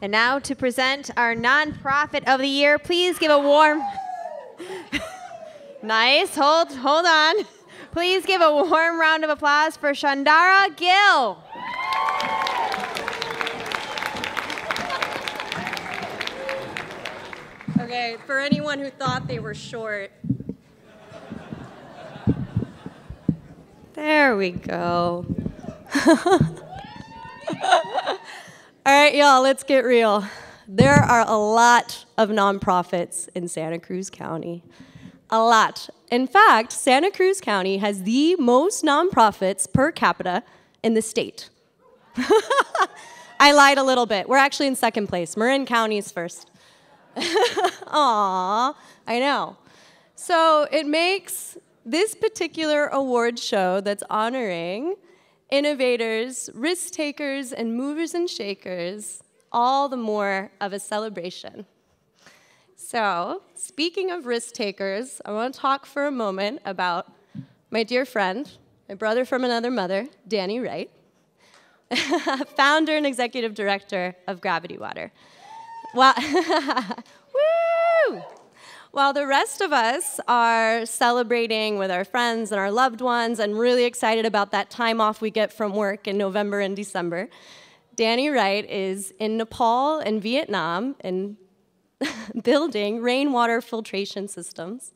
And now to present our nonprofit of the year, please give a warm. nice. Hold, hold on. Please give a warm round of applause for Shandara Gill. Okay, for anyone who thought they were short. There we go. All right, y'all, let's get real. There are a lot of nonprofits in Santa Cruz County. A lot. In fact, Santa Cruz County has the most nonprofits per capita in the state. I lied a little bit. We're actually in second place. Marin County is first. Aw, I know. So it makes this particular award show that's honoring innovators, risk takers, and movers and shakers all the more of a celebration. So, speaking of risk takers, I want to talk for a moment about my dear friend, my brother from another mother, Danny Wright, founder and executive director of Gravity Water. Well, woo! While the rest of us are celebrating with our friends and our loved ones and really excited about that time off we get from work in November and December, Danny Wright is in Nepal and Vietnam and building rainwater filtration systems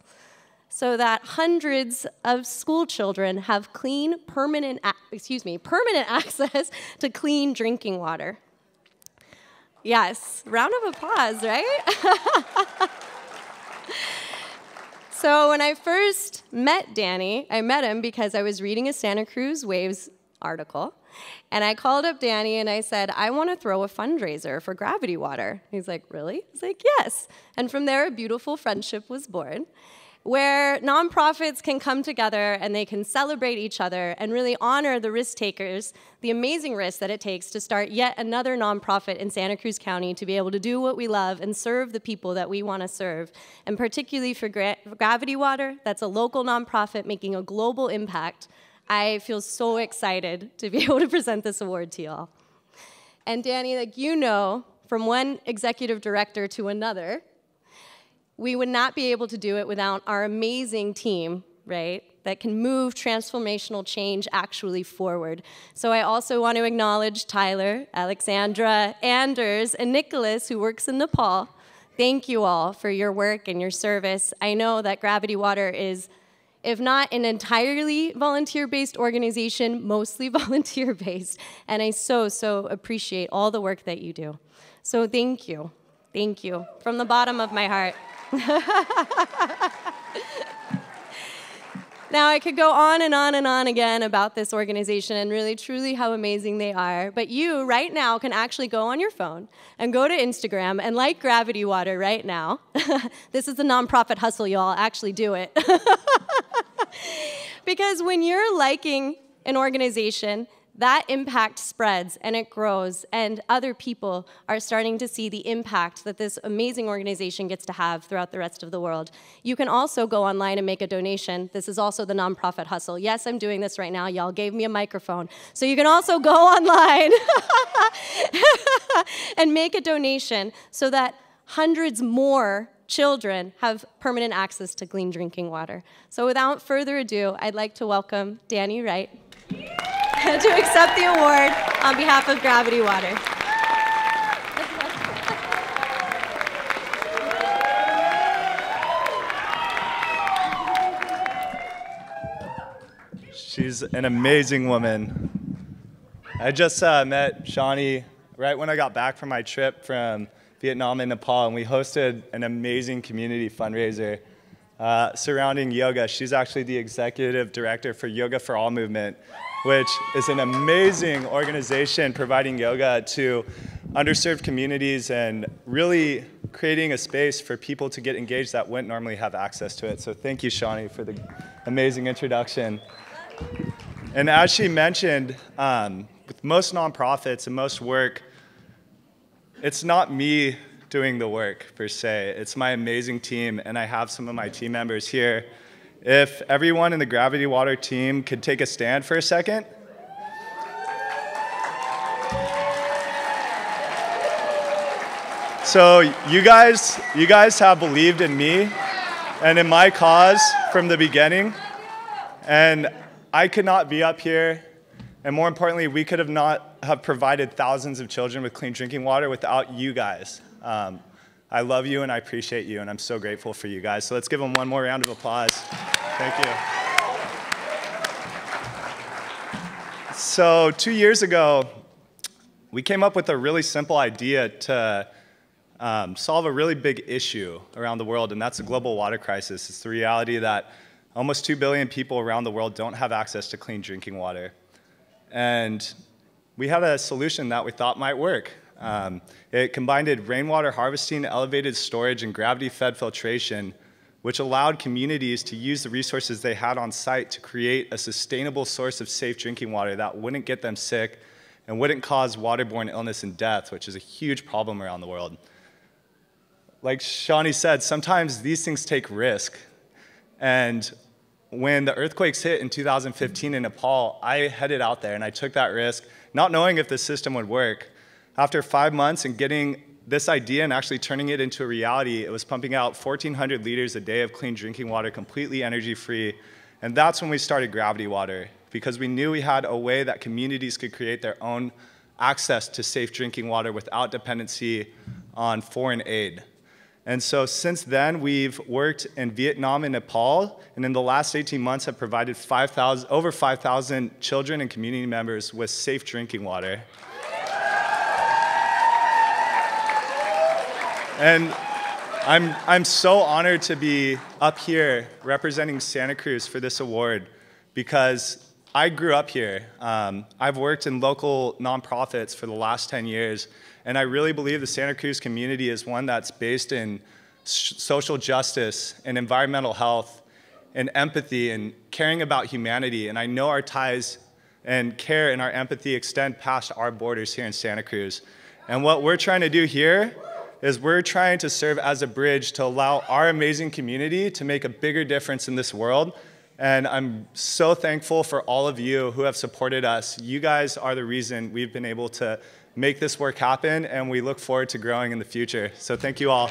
so that hundreds of school children have clean, permanent, excuse me, permanent access to clean drinking water. Yes, round of applause, right? so when I first met Danny, I met him because I was reading a Santa Cruz Waves article. And I called up Danny and I said, I want to throw a fundraiser for Gravity Water. He's like, Really? He's like, Yes. And from there, a beautiful friendship was born where nonprofits can come together and they can celebrate each other and really honor the risk takers, the amazing risk that it takes to start yet another nonprofit in Santa Cruz County to be able to do what we love and serve the people that we want to serve. And particularly for Gra Gravity Water, that's a local nonprofit making a global impact. I feel so excited to be able to present this award to y'all. And Danny, like you know, from one executive director to another, we would not be able to do it without our amazing team, right? That can move transformational change actually forward. So I also want to acknowledge Tyler, Alexandra, Anders, and Nicholas, who works in Nepal. Thank you all for your work and your service. I know that Gravity Water is, if not an entirely volunteer based organization, mostly volunteer based. And I so, so appreciate all the work that you do. So thank you. Thank you from the bottom of my heart. now, I could go on and on and on again about this organization and really truly how amazing they are. But you, right now, can actually go on your phone and go to Instagram and like Gravity Water right now. this is a nonprofit hustle, y'all. Actually, do it. because when you're liking an organization, that impact spreads and it grows, and other people are starting to see the impact that this amazing organization gets to have throughout the rest of the world. You can also go online and make a donation. This is also the nonprofit hustle. Yes, I'm doing this right now. Y'all gave me a microphone. So you can also go online and make a donation so that hundreds more children have permanent access to clean drinking water. So without further ado, I'd like to welcome Danny Wright. to accept the award on behalf of Gravity Water. She's an amazing woman. I just uh, met Shawnee right when I got back from my trip from Vietnam and Nepal, and we hosted an amazing community fundraiser uh, surrounding yoga. She's actually the executive director for Yoga for All movement, which is an amazing organization providing yoga to underserved communities and really creating a space for people to get engaged that wouldn't normally have access to it. So thank you, Shawnee, for the amazing introduction. And as she mentioned, um, with most nonprofits and most work, it's not me doing the work per se. It's my amazing team, and I have some of my team members here if everyone in the Gravity Water team could take a stand for a second. So you guys, you guys have believed in me and in my cause from the beginning. And I could not be up here, and more importantly, we could have not have provided thousands of children with clean drinking water without you guys. Um, I love you and I appreciate you, and I'm so grateful for you guys. So let's give them one more round of applause. Thank you. So, two years ago, we came up with a really simple idea to um, solve a really big issue around the world, and that's the global water crisis. It's the reality that almost 2 billion people around the world don't have access to clean drinking water. And we had a solution that we thought might work. Um, it combined rainwater harvesting, elevated storage, and gravity fed filtration, which allowed communities to use the resources they had on site to create a sustainable source of safe drinking water that wouldn't get them sick and wouldn't cause waterborne illness and death, which is a huge problem around the world. Like Shawnee said, sometimes these things take risk. And when the earthquakes hit in 2015 in Nepal, I headed out there and I took that risk, not knowing if the system would work. After five months and getting this idea and actually turning it into a reality, it was pumping out 1,400 liters a day of clean drinking water, completely energy free. And that's when we started Gravity Water, because we knew we had a way that communities could create their own access to safe drinking water without dependency on foreign aid. And so since then, we've worked in Vietnam and Nepal, and in the last 18 months have provided 5, over 5,000 children and community members with safe drinking water. And I'm, I'm so honored to be up here representing Santa Cruz for this award because I grew up here. Um, I've worked in local nonprofits for the last 10 years, and I really believe the Santa Cruz community is one that's based in social justice and environmental health and empathy and caring about humanity. And I know our ties and care and our empathy extend past our borders here in Santa Cruz. And what we're trying to do here is we're trying to serve as a bridge to allow our amazing community to make a bigger difference in this world. And I'm so thankful for all of you who have supported us. You guys are the reason we've been able to make this work happen, and we look forward to growing in the future. So thank you all.